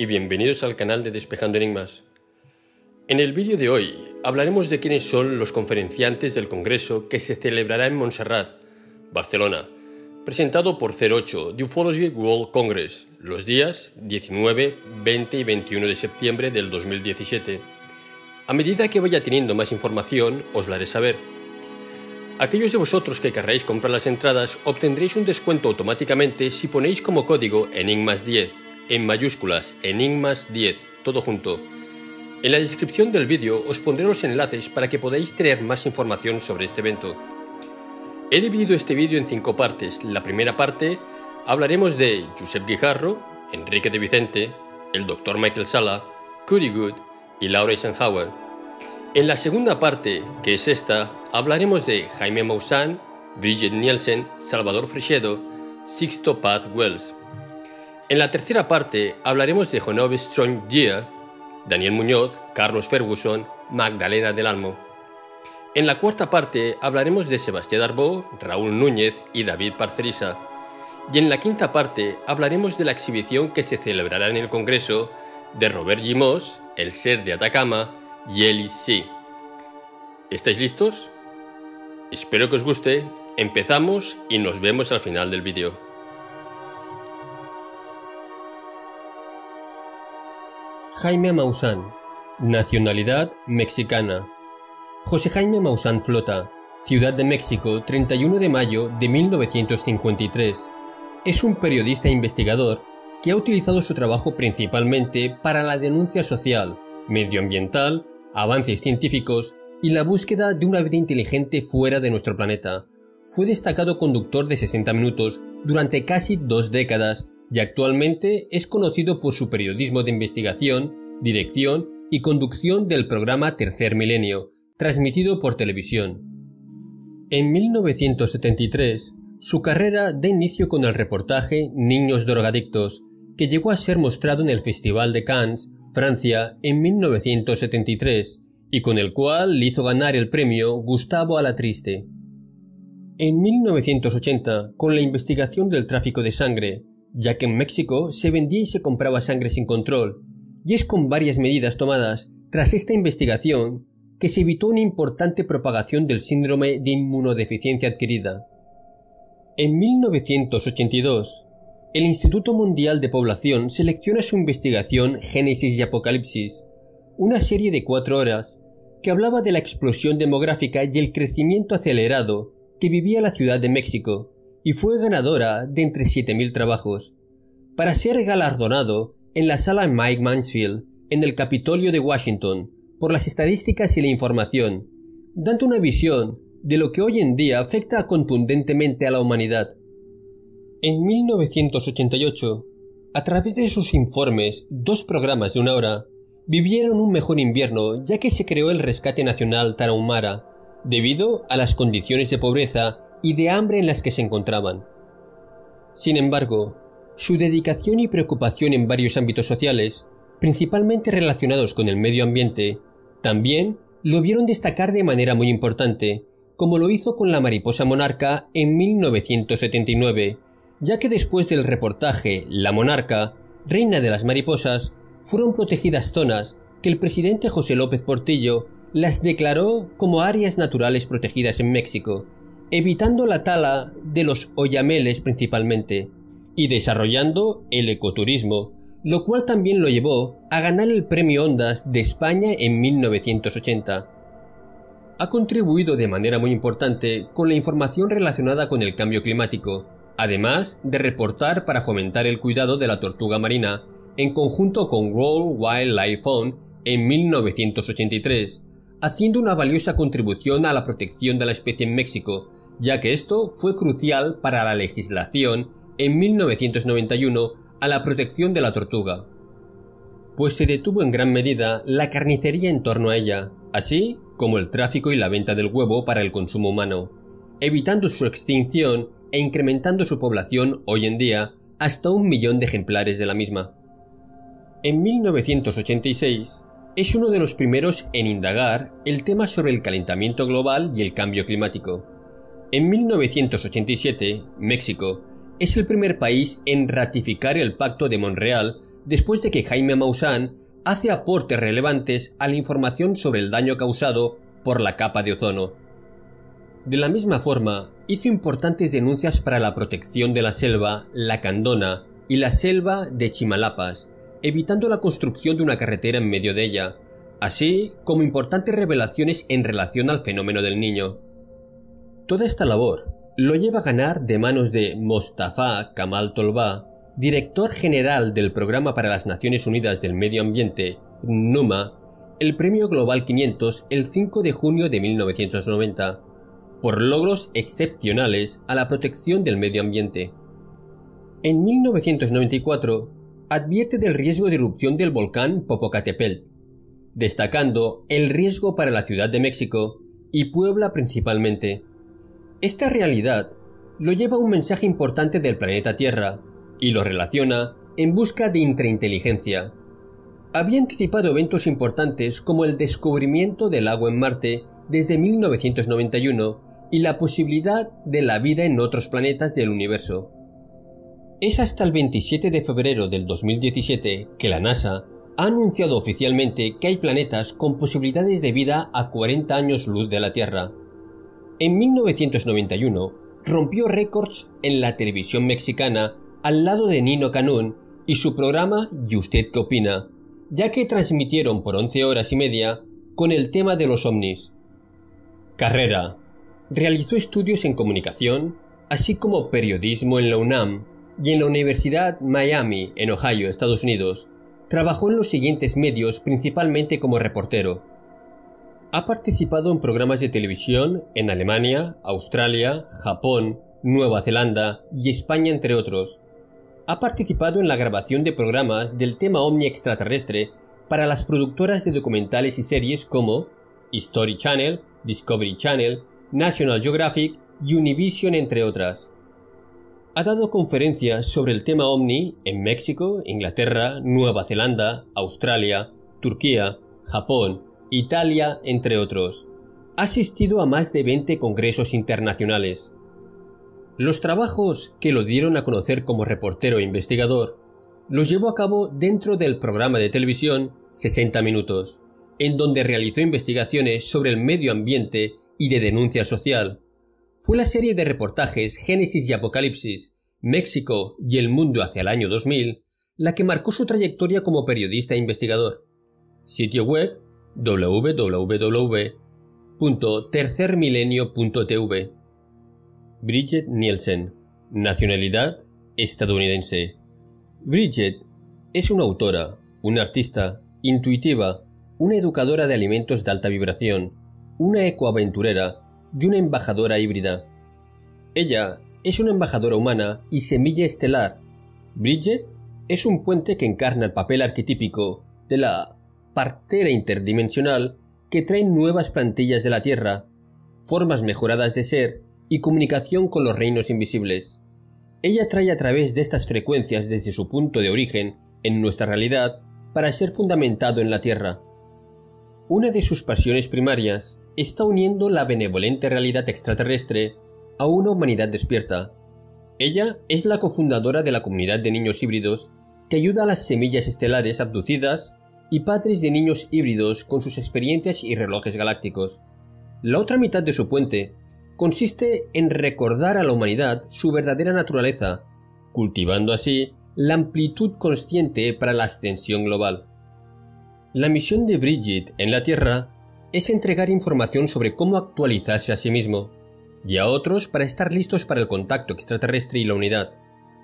y bienvenidos al canal de Despejando Enigmas. En el vídeo de hoy hablaremos de quiénes son los conferenciantes del congreso que se celebrará en Montserrat, Barcelona, presentado por 08 de Ufology World Congress, los días 19, 20 y 21 de septiembre del 2017. A medida que vaya teniendo más información, os la haré saber. Aquellos de vosotros que querráis comprar las entradas obtendréis un descuento automáticamente si ponéis como código Enigmas10, en mayúsculas, Enigmas10, todo junto. En la descripción del vídeo os pondré los enlaces para que podáis tener más información sobre este evento. He dividido este vídeo en cinco partes. La primera parte hablaremos de Josep Guijarro, Enrique de Vicente, el Dr. Michael Sala, Cody Good y Laura Eisenhower. En la segunda parte, que es esta, hablaremos de Jaime Maussan, Bridget Nielsen, Salvador Fresedo, Sixto Paz Wells. En la tercera parte hablaremos de Jonov Strong Gia, Daniel Muñoz, Carlos Ferguson, Magdalena del Almo. En la cuarta parte hablaremos de Sebastián Darbó, Raúl Núñez y David Parcerisa. Y en la quinta parte hablaremos de la exhibición que se celebrará en el Congreso de Robert Gimos, el ser de Atacama, y Eli sí. ¿Estáis listos? Espero que os guste, empezamos y nos vemos al final del vídeo. Jaime Maussan, nacionalidad mexicana. José Jaime Maussan Flota, Ciudad de México, 31 de mayo de 1953. Es un periodista e investigador que ha utilizado su trabajo principalmente para la denuncia social, medioambiental, avances científicos y la búsqueda de una vida inteligente fuera de nuestro planeta. Fue destacado conductor de 60 minutos durante casi dos décadas y actualmente es conocido por su periodismo de investigación, dirección y conducción del programa Tercer Milenio, transmitido por televisión. En 1973, su carrera da inicio con el reportaje Niños drogadictos, que llegó a ser mostrado en el Festival de Cannes Francia en 1973 y con el cual le hizo ganar el premio Gustavo Alatriste. En 1980, con la investigación del tráfico de sangre, ya que en México se vendía y se compraba sangre sin control, y es con varias medidas tomadas tras esta investigación que se evitó una importante propagación del síndrome de inmunodeficiencia adquirida. En 1982, el Instituto Mundial de Población selecciona su investigación Génesis y Apocalipsis, una serie de cuatro horas que hablaba de la explosión demográfica y el crecimiento acelerado que vivía la Ciudad de México, y fue ganadora de entre 7.000 trabajos, para ser galardonado en la sala Mike Mansfield, en el Capitolio de Washington, por las estadísticas y la información, dando una visión de lo que hoy en día afecta contundentemente a la humanidad. En 1988, a través de sus informes, dos programas de una hora, vivieron un mejor invierno ya que se creó el Rescate Nacional Tarahumara, debido a las condiciones de pobreza y de hambre en las que se encontraban. Sin embargo, su dedicación y preocupación en varios ámbitos sociales, principalmente relacionados con el medio ambiente, también lo vieron destacar de manera muy importante, como lo hizo con la mariposa monarca en 1979, ya que después del reportaje La monarca, reina de las mariposas, fueron protegidas zonas que el presidente José López Portillo las declaró como áreas naturales protegidas en México, evitando la tala de los oyameles principalmente, y desarrollando el ecoturismo, lo cual también lo llevó a ganar el Premio Ondas de España en 1980. Ha contribuido de manera muy importante con la información relacionada con el cambio climático, además de reportar para fomentar el cuidado de la tortuga marina en conjunto con World Wildlife Fund en 1983, haciendo una valiosa contribución a la protección de la especie en México, ya que esto fue crucial para la legislación en 1991 a la protección de la tortuga, pues se detuvo en gran medida la carnicería en torno a ella, así como el tráfico y la venta del huevo para el consumo humano, evitando su extinción e incrementando su población hoy en día hasta un millón de ejemplares de la misma. En 1986 es uno de los primeros en indagar el tema sobre el calentamiento global y el cambio climático. En 1987, México es el primer país en ratificar el Pacto de Monreal después de que Jaime Maussan hace aportes relevantes a la información sobre el daño causado por la capa de ozono. De la misma forma, hizo importantes denuncias para la protección de la selva La Candona y la selva de Chimalapas, evitando la construcción de una carretera en medio de ella, así como importantes revelaciones en relación al fenómeno del niño. Toda esta labor lo lleva a ganar de manos de Mostafa Kamal Tolba, director general del Programa para las Naciones Unidas del Medio Ambiente, NUMA, el Premio Global 500 el 5 de junio de 1990, por logros excepcionales a la protección del medio ambiente. En 1994, advierte del riesgo de erupción del volcán Popocatépetl, destacando el riesgo para la Ciudad de México y Puebla principalmente. Esta realidad lo lleva a un mensaje importante del planeta Tierra y lo relaciona en busca de intrainteligencia. Había anticipado eventos importantes como el descubrimiento del agua en Marte desde 1991 y la posibilidad de la vida en otros planetas del universo. Es hasta el 27 de febrero del 2017 que la NASA ha anunciado oficialmente que hay planetas con posibilidades de vida a 40 años luz de la Tierra. En 1991 rompió récords en la televisión mexicana al lado de Nino Canún y su programa ¿Y usted qué opina?, ya que transmitieron por 11 horas y media con el tema de los ovnis. Carrera. Realizó estudios en comunicación, así como periodismo en la UNAM y en la Universidad Miami, en Ohio, Estados Unidos. Trabajó en los siguientes medios, principalmente como reportero. Ha participado en programas de televisión en Alemania, Australia, Japón, Nueva Zelanda y España, entre otros. Ha participado en la grabación de programas del tema ovni extraterrestre para las productoras de documentales y series como History Channel, Discovery Channel, National Geographic y Univision, entre otras. Ha dado conferencias sobre el tema ovni en México, Inglaterra, Nueva Zelanda, Australia, Turquía, Japón, Italia, entre otros. Ha asistido a más de 20 congresos internacionales. Los trabajos que lo dieron a conocer como reportero e investigador los llevó a cabo dentro del programa de televisión 60 Minutos, en donde realizó investigaciones sobre el medio ambiente y de denuncia social. Fue la serie de reportajes Génesis y Apocalipsis, México y el mundo hacia el año 2000 la que marcó su trayectoria como periodista e investigador. Sitio web www.tercermilenio.tv Bridget Nielsen Nacionalidad estadounidense Bridget es una autora, una artista, intuitiva, una educadora de alimentos de alta vibración, una ecoaventurera y una embajadora híbrida. Ella es una embajadora humana y semilla estelar. Bridget es un puente que encarna el papel arquetípico de la partera interdimensional que trae nuevas plantillas de la Tierra, formas mejoradas de ser y comunicación con los reinos invisibles. Ella trae a través de estas frecuencias desde su punto de origen en nuestra realidad para ser fundamentado en la Tierra. Una de sus pasiones primarias está uniendo la benevolente realidad extraterrestre a una humanidad despierta. Ella es la cofundadora de la comunidad de niños híbridos que ayuda a las semillas estelares abducidas y padres de niños híbridos con sus experiencias y relojes galácticos. La otra mitad de su puente consiste en recordar a la humanidad su verdadera naturaleza, cultivando así la amplitud consciente para la ascensión global. La misión de Bridget en la Tierra es entregar información sobre cómo actualizarse a sí mismo y a otros para estar listos para el contacto extraterrestre y la unidad.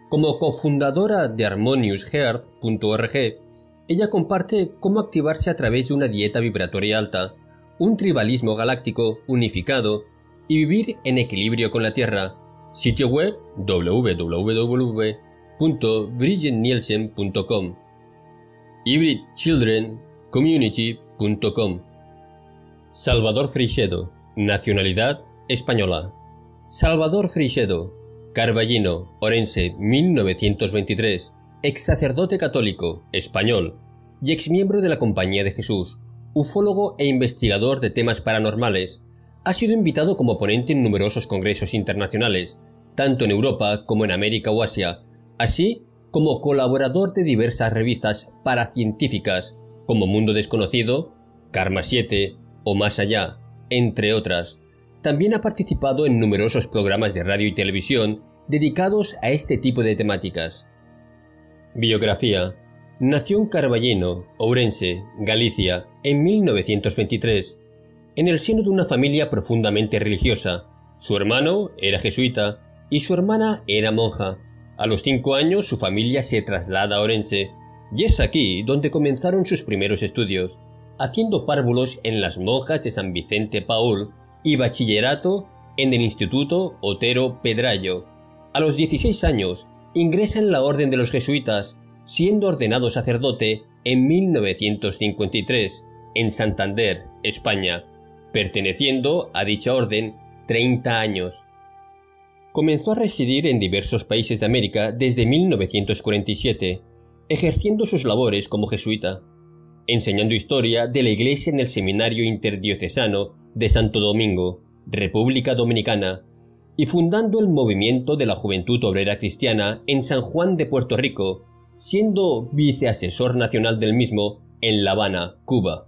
Como cofundadora de HarmoniousHealth.org, ella comparte cómo activarse a través de una dieta vibratoria alta, un tribalismo galáctico unificado y vivir en equilibrio con la Tierra. Sitio web www.bridgetnielsen.com Hybrid Children community.com. Salvador Freixedo, nacionalidad española. Salvador Freixedo, Carballino, Orense, 1923, ex sacerdote católico, español, y ex miembro de la Compañía de Jesús, ufólogo e investigador de temas paranormales, ha sido invitado como ponente en numerosos congresos internacionales, tanto en Europa como en América o Asia, así como colaborador de diversas revistas paracientíficas como Mundo Desconocido, Karma 7 o Más Allá, entre otras. También ha participado en numerosos programas de radio y televisión dedicados a este tipo de temáticas. Biografía. Nació en Carballeno, Ourense, Galicia, en 1923, en el seno de una familia profundamente religiosa. Su hermano era jesuita y su hermana era monja. A los cinco años su familia se traslada a Orense, y es aquí donde comenzaron sus primeros estudios, haciendo párvulos en las monjas de San Vicente Paul y bachillerato en el Instituto Otero Pedrayo. A los 16 años ingresa en la Orden de los Jesuitas, siendo ordenado sacerdote en 1953 en Santander, España, perteneciendo a dicha orden 30 años. Comenzó a residir en diversos países de América desde 1947, ejerciendo sus labores como jesuita, enseñando historia de la Iglesia en el Seminario Interdiocesano de Santo Domingo, República Dominicana, y fundando el movimiento de la Juventud Obrera Cristiana en San Juan de Puerto Rico, siendo viceasesor nacional del mismo en La Habana, Cuba.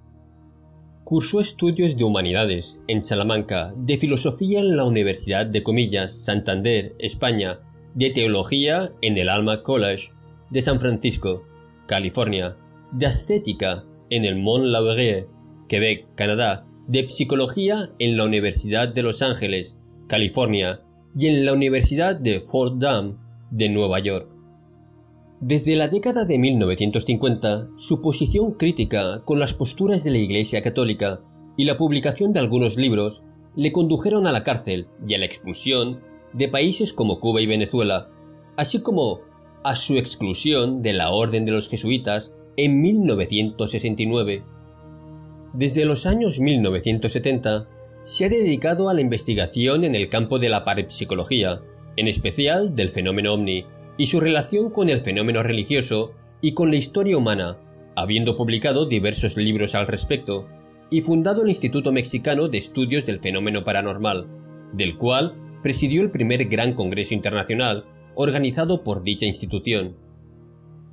Cursó estudios de humanidades en Salamanca, de filosofía en la Universidad de Comillas, Santander, España, de teología en el Alma College de San Francisco, California, de estética en el Mont Laurier, Quebec, Canadá, de psicología en la Universidad de Los Ángeles, California, y en la Universidad de Fort Dam de Nueva York. Desde la década de 1950, su posición crítica con las posturas de la Iglesia Católica y la publicación de algunos libros le condujeron a la cárcel y a la expulsión de países como Cuba y Venezuela, así como a su exclusión de la Orden de los Jesuitas en 1969. Desde los años 1970 se ha dedicado a la investigación en el campo de la parapsicología, en especial del fenómeno ovni, y su relación con el fenómeno religioso y con la historia humana, habiendo publicado diversos libros al respecto, y fundado el Instituto Mexicano de Estudios del Fenómeno Paranormal, del cual presidió el primer gran Congreso Internacional organizado por dicha institución.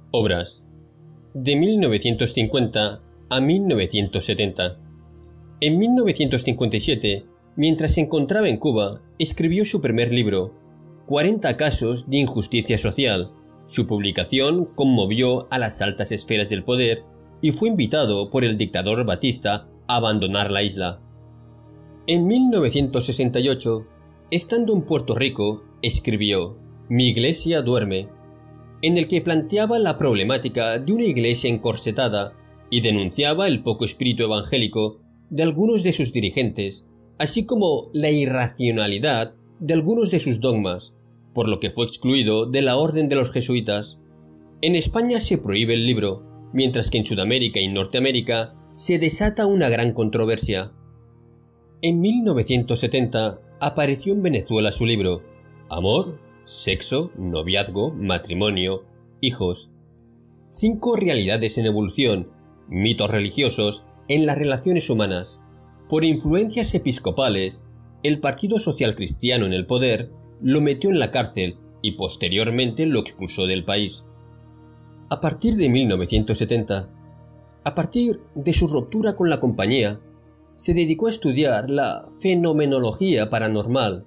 Obras. De 1950 a 1970. En 1957, mientras se encontraba en Cuba, escribió su primer libro, 40 casos de injusticia social. Su publicación conmovió a las altas esferas del poder y fue invitado por el dictador Batista a abandonar la isla. En 1968, estando en Puerto Rico, escribió Mi iglesia duerme, en el que planteaba la problemática de una iglesia encorsetada y denunciaba el poco espíritu evangélico de algunos de sus dirigentes, así como la irracionalidad de algunos de sus dogmas, por lo que fue excluido de la orden de los jesuitas. En España se prohíbe el libro, mientras que en Sudamérica y Norteamérica se desata una gran controversia. En 1970 apareció en Venezuela su libro Amor, Sexo, Noviazgo, Matrimonio, Hijos. Cinco realidades en evolución, mitos religiosos en las relaciones humanas. Por influencias episcopales, el Partido Social Cristiano en el poder lo metió en la cárcel y posteriormente lo expulsó del país. A partir de 1970, a partir de su ruptura con la compañía, se dedicó a estudiar la fenomenología paranormal,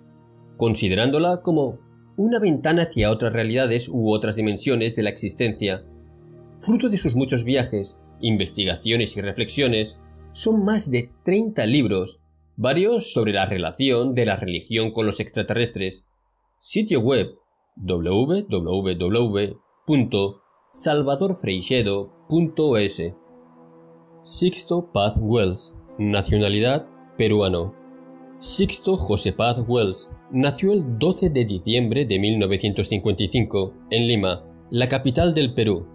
considerándola como una ventana hacia otras realidades u otras dimensiones de la existencia. Fruto de sus muchos viajes, investigaciones y reflexiones, son más de 30 libros varios sobre la relación de la religión con los extraterrestres. Sitio web www.salvadorfreixedo.es Sixto Paz Wells, nacionalidad peruano. Sixto José Paz Wells nació el 12 de diciembre de 1955 en Lima, la capital del Perú,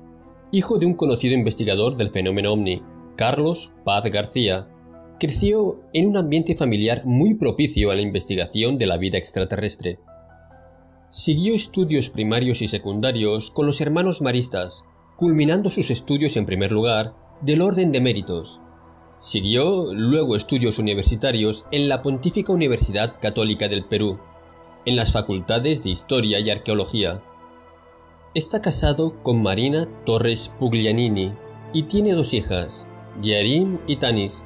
hijo de un conocido investigador del fenómeno ovni, Carlos Paz García, creció en un ambiente familiar muy propicio a la investigación de la vida extraterrestre. Siguió estudios primarios y secundarios con los hermanos maristas, culminando sus estudios en primer lugar del orden de méritos. Siguió luego estudios universitarios en la Pontífica Universidad Católica del Perú, en las facultades de Historia y Arqueología. Está casado con Marina Torres Puglianini y tiene dos hijas, Yarim y Tanis.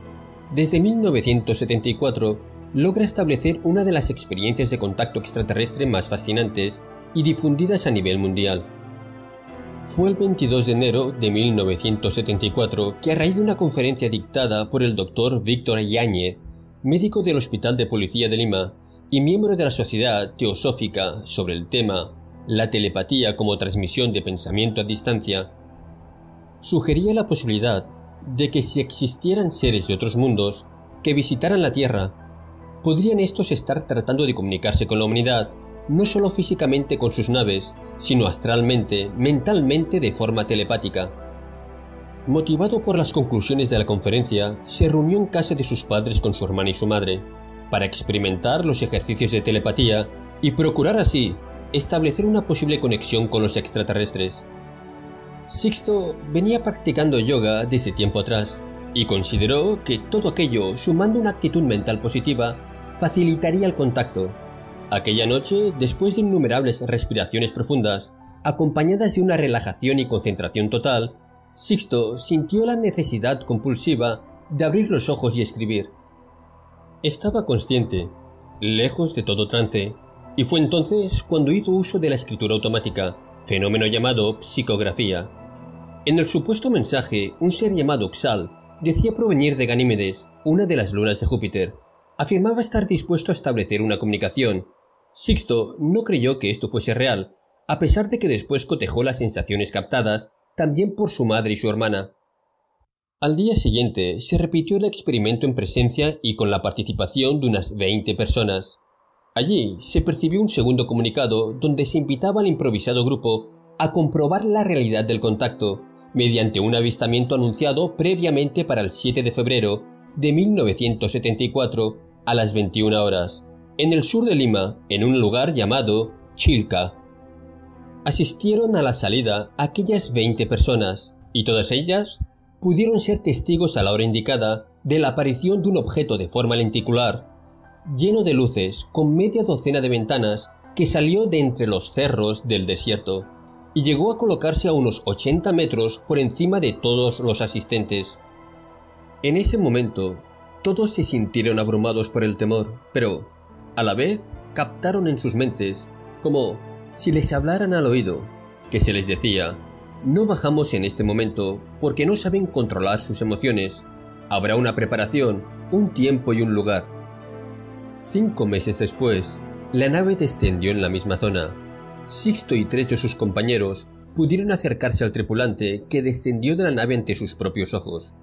Desde 1974 logra establecer una de las experiencias de contacto extraterrestre más fascinantes y difundidas a nivel mundial. Fue el 22 de enero de 1974 que a raíz de una conferencia dictada por el doctor Víctor Yáñez, médico del Hospital de Policía de Lima y miembro de la Sociedad Teosófica sobre el tema la telepatía como transmisión de pensamiento a distancia, sugería la posibilidad de que si existieran seres de otros mundos que visitaran la Tierra, podrían estos estar tratando de comunicarse con la humanidad, no solo físicamente con sus naves, sino astralmente, mentalmente de forma telepática. Motivado por las conclusiones de la conferencia, se reunió en casa de sus padres con su hermana y su madre, para experimentar los ejercicios de telepatía y procurar así establecer una posible conexión con los extraterrestres. Sixto venía practicando yoga desde tiempo atrás y consideró que todo aquello, sumando una actitud mental positiva, facilitaría el contacto. Aquella noche, después de innumerables respiraciones profundas, acompañadas de una relajación y concentración total, Sixto sintió la necesidad compulsiva de abrir los ojos y escribir. Estaba consciente, lejos de todo trance, y fue entonces cuando hizo uso de la escritura automática, fenómeno llamado psicografía. En el supuesto mensaje, un ser llamado Xal decía provenir de Ganímedes, una de las lunas de Júpiter. Afirmaba estar dispuesto a establecer una comunicación. Sixto no creyó que esto fuese real, a pesar de que después cotejó las sensaciones captadas también por su madre y su hermana. Al día siguiente se repitió el experimento en presencia y con la participación de unas 20 personas. Allí se percibió un segundo comunicado donde se invitaba al improvisado grupo a comprobar la realidad del contacto mediante un avistamiento anunciado previamente para el 7 de febrero de 1974 a las 21 horas, en el sur de Lima, en un lugar llamado Chilca. Asistieron a la salida aquellas 20 personas, y todas ellas pudieron ser testigos a la hora indicada de la aparición de un objeto de forma lenticular lleno de luces, con media docena de ventanas, que salió de entre los cerros del desierto y llegó a colocarse a unos 80 metros por encima de todos los asistentes. En ese momento, todos se sintieron abrumados por el temor, pero, a la vez, captaron en sus mentes, como si les hablaran al oído, que se les decía, no bajamos en este momento porque no saben controlar sus emociones, habrá una preparación, un tiempo y un lugar. Cinco meses después, la nave descendió en la misma zona. Sixto y tres de sus compañeros pudieron acercarse al tripulante que descendió de la nave ante sus propios ojos.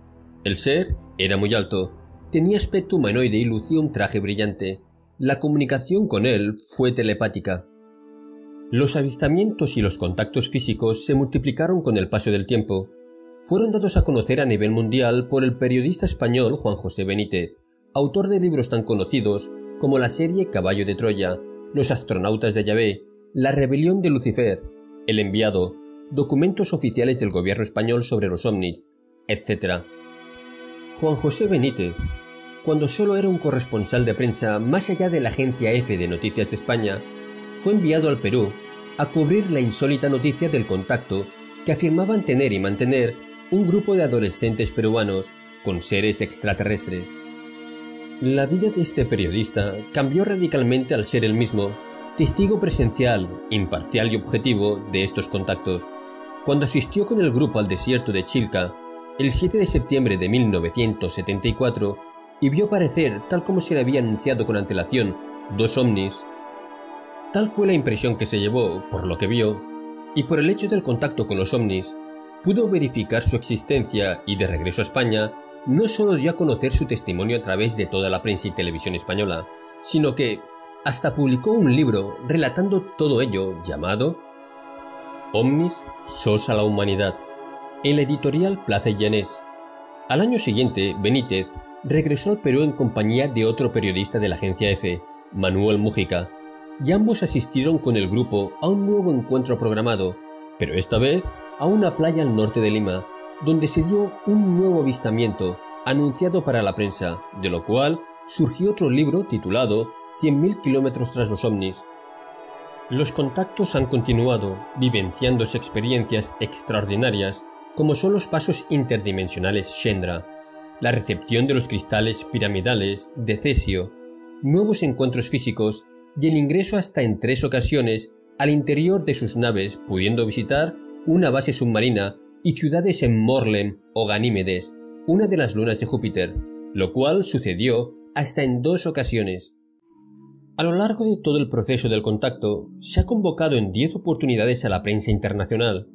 El ser era muy alto, tenía aspecto humanoide y lucía un traje brillante. La comunicación con él fue telepática. Los avistamientos y los contactos físicos se multiplicaron con el paso del tiempo. Fueron dados a conocer a nivel mundial por el periodista español Juan José Benítez, autor de libros tan conocidos como la serie Caballo de Troya, Los astronautas de Yahvé, La rebelión de Lucifer, El enviado, documentos oficiales del gobierno español sobre los ovnis, etc. Juan José Benítez, cuando solo era un corresponsal de prensa más allá de la agencia F de Noticias de España, fue enviado al Perú a cubrir la insólita noticia del contacto que afirmaban tener y mantener un grupo de adolescentes peruanos con seres extraterrestres. La vida de este periodista cambió radicalmente al ser el mismo, testigo presencial, imparcial y objetivo de estos contactos. Cuando asistió con el grupo al desierto de Chilca, el 7 de septiembre de 1974, y vio aparecer, tal como se le había anunciado con antelación, dos ovnis, tal fue la impresión que se llevó por lo que vio, y por el hecho del contacto con los ovnis, pudo verificar su existencia y de regreso a España, no solo dio a conocer su testimonio a través de toda la prensa y televisión española, sino que hasta publicó un libro relatando todo ello llamado Omnis sos a la humanidad, en la editorial Plaza Llanés. Al año siguiente, Benítez regresó al Perú en compañía de otro periodista de la agencia F, Manuel Mujica, y ambos asistieron con el grupo a un nuevo encuentro programado, pero esta vez a una playa al norte de Lima, donde se dio un nuevo avistamiento anunciado para la prensa, de lo cual surgió otro libro titulado 100.000 kilómetros tras los ovnis. Los contactos han continuado vivenciándose experiencias extraordinarias como son los pasos interdimensionales Shendra, la recepción de los cristales piramidales de Cesio, nuevos encuentros físicos y el ingreso hasta en tres ocasiones al interior de sus naves pudiendo visitar una base submarina y ciudades en Morlem o Ganímedes, una de las lunas de Júpiter, lo cual sucedió hasta en dos ocasiones. A lo largo de todo el proceso del contacto, se ha convocado en diez oportunidades a la prensa internacional,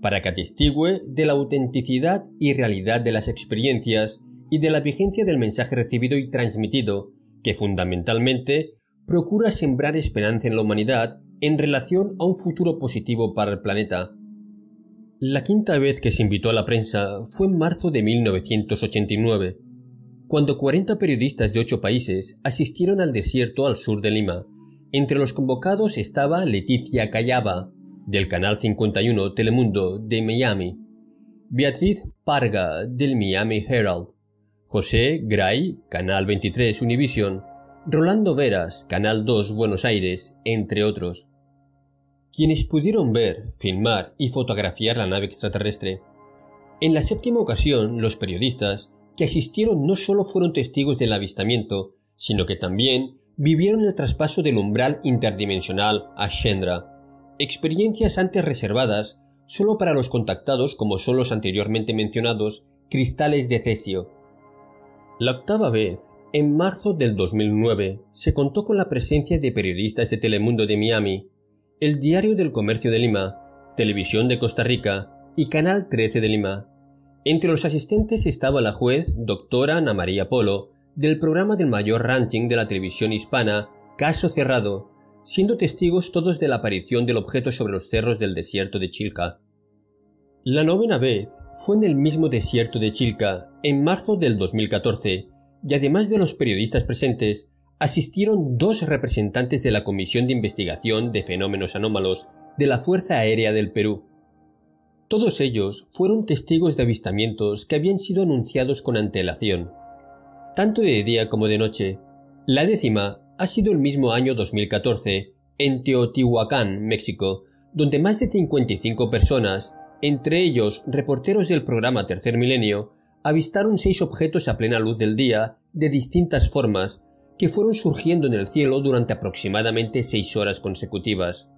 para que atestigue de la autenticidad y realidad de las experiencias y de la vigencia del mensaje recibido y transmitido, que fundamentalmente procura sembrar esperanza en la humanidad en relación a un futuro positivo para el planeta. La quinta vez que se invitó a la prensa fue en marzo de 1989, cuando 40 periodistas de ocho países asistieron al desierto al sur de Lima. Entre los convocados estaba Leticia Callaba, del Canal 51 Telemundo de Miami, Beatriz Parga, del Miami Herald, José Gray, Canal 23 Univision, Rolando Veras, Canal 2 Buenos Aires, entre otros. Quienes pudieron ver, filmar y fotografiar la nave extraterrestre. En la séptima ocasión, los periodistas que asistieron no solo fueron testigos del avistamiento, sino que también vivieron el traspaso del umbral interdimensional a Shendra, experiencias antes reservadas solo para los contactados como son los anteriormente mencionados cristales de cesio. La octava vez, en marzo del 2009, se contó con la presencia de periodistas de Telemundo de Miami, el Diario del Comercio de Lima, Televisión de Costa Rica y Canal 13 de Lima. Entre los asistentes estaba la juez doctora Ana María Polo, del programa del mayor ranking de la televisión hispana, Caso Cerrado, siendo testigos todos de la aparición del objeto sobre los cerros del desierto de Chilca. La novena vez fue en el mismo desierto de Chilca, en marzo del 2014, y además de los periodistas presentes, asistieron dos representantes de la Comisión de Investigación de Fenómenos Anómalos de la Fuerza Aérea del Perú. Todos ellos fueron testigos de avistamientos que habían sido anunciados con antelación, tanto de día como de noche. La décima ha sido el mismo año 2014 en Teotihuacán, México, donde más de 55 personas, entre ellos reporteros del programa Tercer Milenio, avistaron seis objetos a plena luz del día de distintas formas que fueron surgiendo en el cielo durante aproximadamente seis horas consecutivas.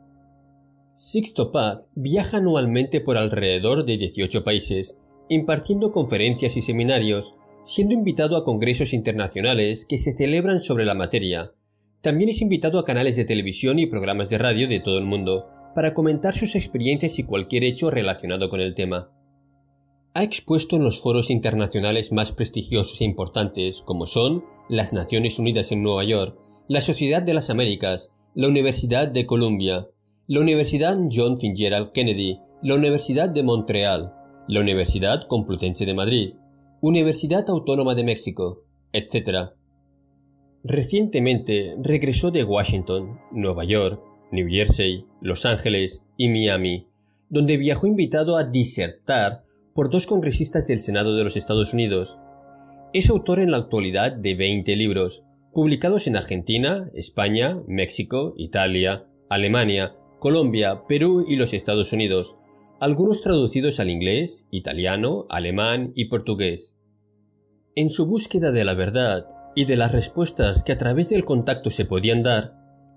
Sixto Paz viaja anualmente por alrededor de 18 países, impartiendo conferencias y seminarios, siendo invitado a congresos internacionales que se celebran sobre la materia, también es invitado a canales de televisión y programas de radio de todo el mundo para comentar sus experiencias y cualquier hecho relacionado con el tema. Ha expuesto en los foros internacionales más prestigiosos e importantes como son las Naciones Unidas en Nueva York, la Sociedad de las Américas, la Universidad de Columbia, la Universidad John Fitzgerald Kennedy, la Universidad de Montreal, la Universidad Complutense de Madrid, Universidad Autónoma de México, etc. Recientemente regresó de Washington, Nueva York, New Jersey, Los Ángeles y Miami, donde viajó invitado a disertar por dos congresistas del Senado de los Estados Unidos. Es autor en la actualidad de 20 libros, publicados en Argentina, España, México, Italia, Alemania, Colombia, Perú y los Estados Unidos, algunos traducidos al inglés, italiano, alemán y portugués. En su búsqueda de la verdad, y de las respuestas que a través del contacto se podían dar,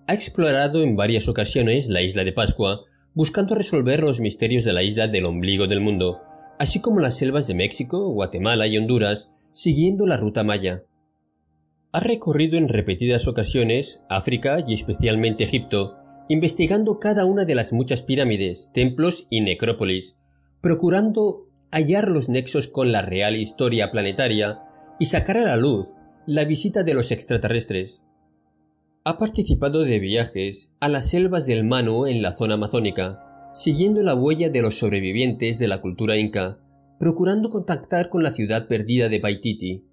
ha explorado en varias ocasiones la isla de Pascua, buscando resolver los misterios de la isla del ombligo del mundo, así como las selvas de México, Guatemala y Honduras, siguiendo la ruta maya. Ha recorrido en repetidas ocasiones África y especialmente Egipto, investigando cada una de las muchas pirámides, templos y necrópolis, procurando hallar los nexos con la real historia planetaria y sacar a la luz la visita de los extraterrestres. Ha participado de viajes a las selvas del Manu en la zona amazónica, siguiendo la huella de los sobrevivientes de la cultura inca, procurando contactar con la ciudad perdida de Paititi.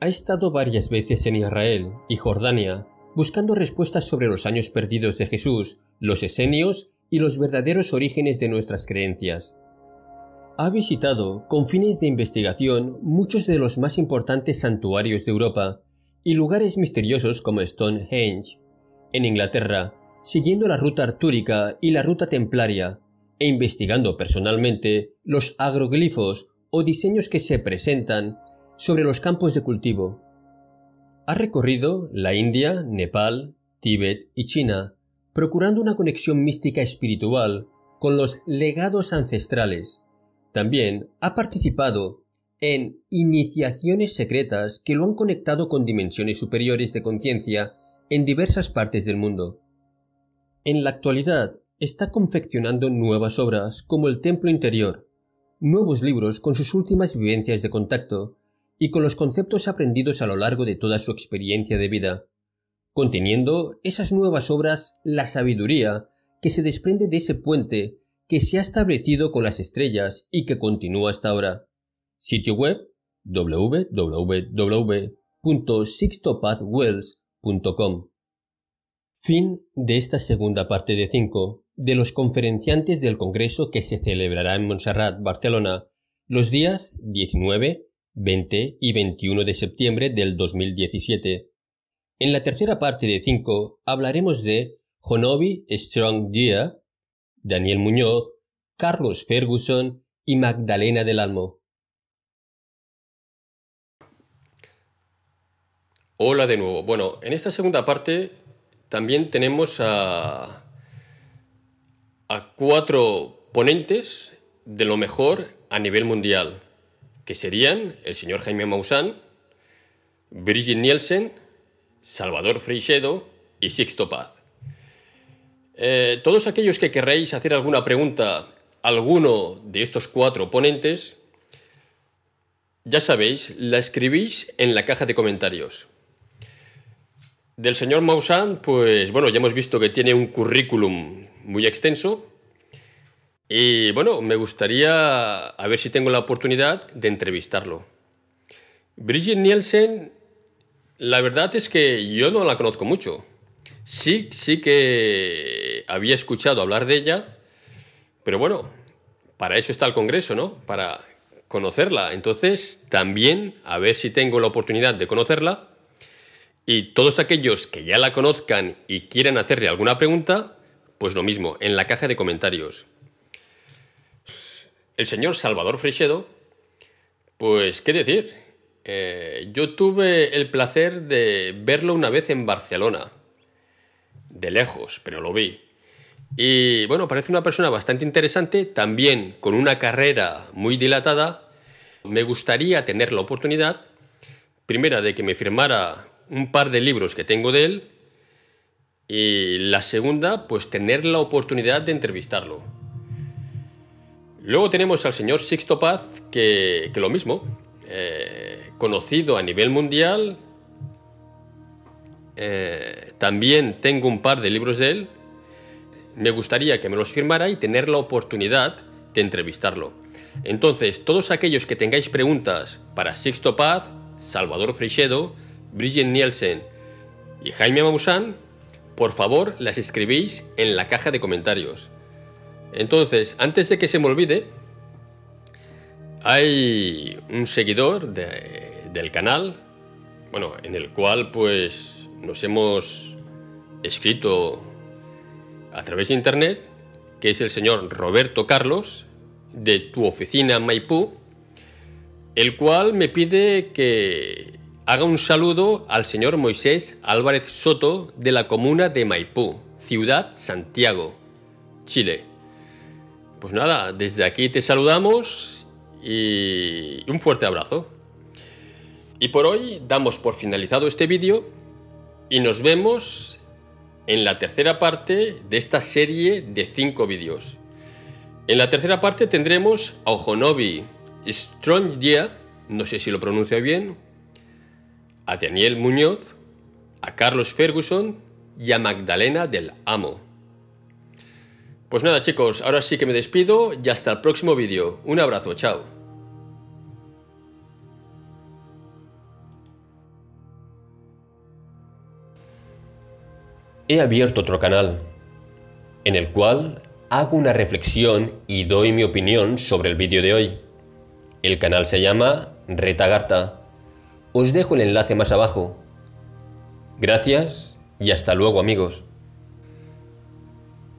Ha estado varias veces en Israel y Jordania, buscando respuestas sobre los años perdidos de Jesús, los esenios y los verdaderos orígenes de nuestras creencias. Ha visitado, con fines de investigación, muchos de los más importantes santuarios de Europa y lugares misteriosos como Stonehenge, en Inglaterra, siguiendo la ruta artúrica y la ruta templaria, e investigando personalmente los agroglifos o diseños que se presentan sobre los campos de cultivo. Ha recorrido la India, Nepal, Tíbet y China, procurando una conexión mística espiritual con los legados ancestrales. También ha participado en iniciaciones secretas que lo han conectado con dimensiones superiores de conciencia en diversas partes del mundo. En la actualidad está confeccionando nuevas obras como El Templo Interior, nuevos libros con sus últimas vivencias de contacto y con los conceptos aprendidos a lo largo de toda su experiencia de vida, conteniendo esas nuevas obras la sabiduría que se desprende de ese puente que se ha establecido con las estrellas y que continúa hasta ahora. Sitio web www.sixtopathwells.com Fin de esta segunda parte de 5 de los conferenciantes del Congreso que se celebrará en Montserrat, Barcelona, los días 19, 20 y 21 de septiembre del 2017. En la tercera parte de 5 hablaremos de Jonobi Strong Dia, Daniel Muñoz, Carlos Ferguson y Magdalena del Almo. Hola de nuevo. Bueno, en esta segunda parte también tenemos a, cuatro ponentes de lo mejor a nivel mundial, que serían el señor Jaime Maussan, Brigitte Nielsen, Salvador Freixedo y Sixto Paz. Eh, todos aquellos que querréis hacer alguna pregunta a alguno de estos cuatro ponentes, ya sabéis, la escribís en la caja de comentarios. Del señor Maussan, pues bueno, ya hemos visto que tiene un currículum muy extenso. Y bueno, me gustaría a ver si tengo la oportunidad de entrevistarlo. Brigitte Nielsen, la verdad es que yo no la conozco mucho. Sí, sí que había escuchado hablar de ella, pero bueno, para eso está el Congreso, ¿no? Para conocerla. Entonces, también a ver si tengo la oportunidad de conocerla y todos aquellos que ya la conozcan y quieran hacerle alguna pregunta, pues lo mismo, en la caja de comentarios. El señor Salvador Freixedo, pues qué decir, eh, yo tuve el placer de verlo una vez en Barcelona, de lejos, pero lo vi. Y bueno, parece una persona bastante interesante, también con una carrera muy dilatada. Me gustaría tener la oportunidad, primera, de que me firmara un par de libros que tengo de él y la segunda, pues tener la oportunidad de entrevistarlo. Luego tenemos al señor Sixto Paz, que, lo mismo, eh, conocido a nivel mundial. Eh, también tengo un par de libros de él. Me gustaría que me los firmara y tener la oportunidad de entrevistarlo. Entonces, todos aquellos que tengáis preguntas para Sixto Paz, Salvador Freixedo, Brigitte Nielsen y Jaime Maussan, por favor las escribís en la caja de comentarios. Entonces, antes de que se me olvide, hay un seguidor del canal, bueno, en el cual pues nos hemos escrito a través de internet, que es el señor Roberto Carlos, de tu oficina Maipú, el cual me pide que haga un saludo al señor Moisés Álvarez Soto de la comuna de Maipú, ciudad Santiago, Chile. Pues nada, desde aquí te saludamos y un fuerte abrazo. Y por hoy damos por finalizado este vídeo y nos vemos en la tercera parte de esta serie de cinco vídeos. En la tercera parte tendremos a Ojonobi Dia, no sé si lo pronuncio bien, a Daniel Muñoz, a Carlos Ferguson y a Magdalena del Amo. Pues nada chicos, ahora sí que me despido y hasta el próximo vídeo. Un abrazo, chao. He abierto otro canal, en el cual hago una reflexión y doy mi opinión sobre el vídeo de hoy. El canal se llama Retagarta os dejo el enlace más abajo. Gracias y hasta luego amigos.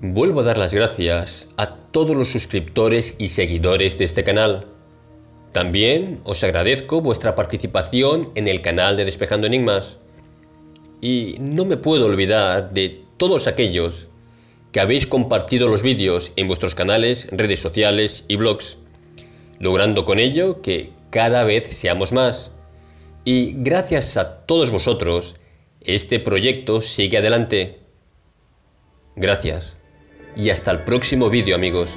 Vuelvo a dar las gracias a todos los suscriptores y seguidores de este canal. También os agradezco vuestra participación en el canal de Despejando Enigmas. Y no me puedo olvidar de todos aquellos que habéis compartido los vídeos en vuestros canales, redes sociales y blogs, logrando con ello que cada vez seamos más. Y gracias a todos vosotros, este proyecto sigue adelante. Gracias. Y hasta el próximo vídeo amigos.